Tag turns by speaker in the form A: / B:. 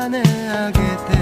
A: 金あげて